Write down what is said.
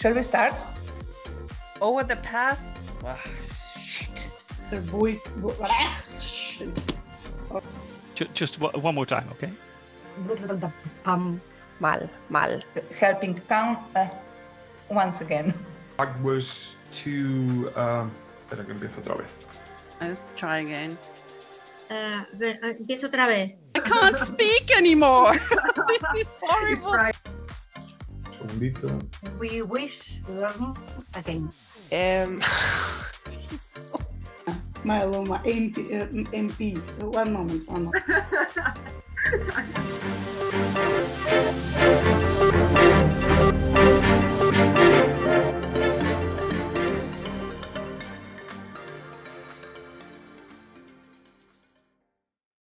Shall we start? Over the past. Ah, shit. The boy. Shit. Ju- Just one one more time, okay? Um, Mal, mal. Helping count uh, once again. Bug was too... Um, espera que empiezo otra vez. Let's try again. Ah, ver, ah, empiezo otra vez. I can't speak anymore. this is horrible. Segundito. we wish learn again. Em, Maluma, MP, MP. One moment, one moment.